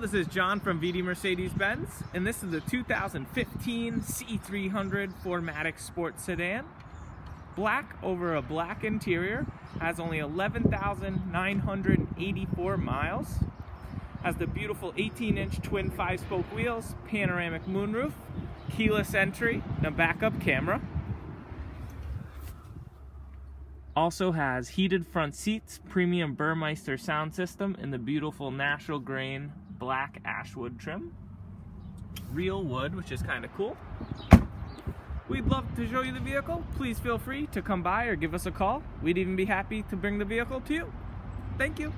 This is John from Viti Mercedes-Benz, and this is the 2015 C300 4MATIC Sport Sedan. Black over a black interior, has only 11,984 miles, has the beautiful 18-inch twin 5-spoke wheels, panoramic moonroof, keyless entry, and a backup camera. Also has heated front seats, premium Burmester sound system, and the beautiful natural grain black ashwood trim. Real wood, which is kind of cool. We'd love to show you the vehicle. Please feel free to come by or give us a call. We'd even be happy to bring the vehicle to you. Thank you.